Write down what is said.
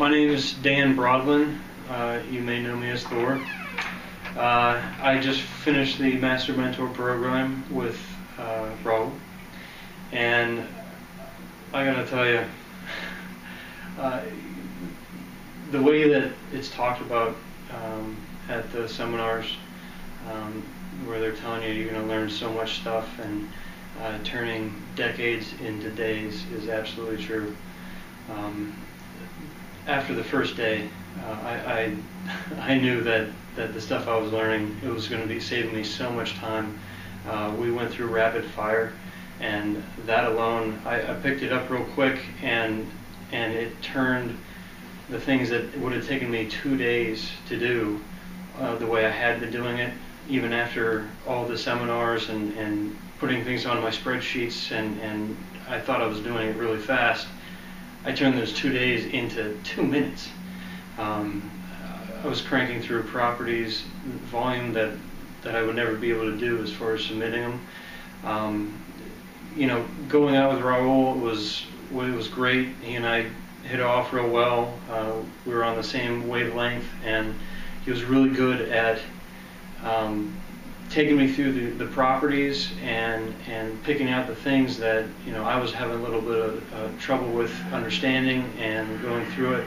My name is Dan Brodland. Uh, you may know me as Thor. Uh, I just finished the Master Mentor program with uh, Raul, and I gotta tell you, uh, the way that it's talked about um, at the seminars, um, where they're telling you you're gonna learn so much stuff and uh, turning decades into days is absolutely true. Um, after the first day, uh, I, I I knew that that the stuff I was learning it was going to be saving me so much time. Uh, we went through rapid fire, and that alone, I, I picked it up real quick, and and it turned the things that would have taken me two days to do uh, the way I had been doing it, even after all the seminars and, and putting things on my spreadsheets, and, and I thought I was doing it really fast. I turned those two days into two minutes. Um, I was cranking through properties, volume that, that I would never be able to do as far as submitting them. Um, you know, going out with Raul was it was great. He and I hit off real well. Uh, we were on the same wavelength, and he was really good at um, taking me through the, the properties and and picking out the things that you know I was having a little bit of uh, trouble with understanding and going through it.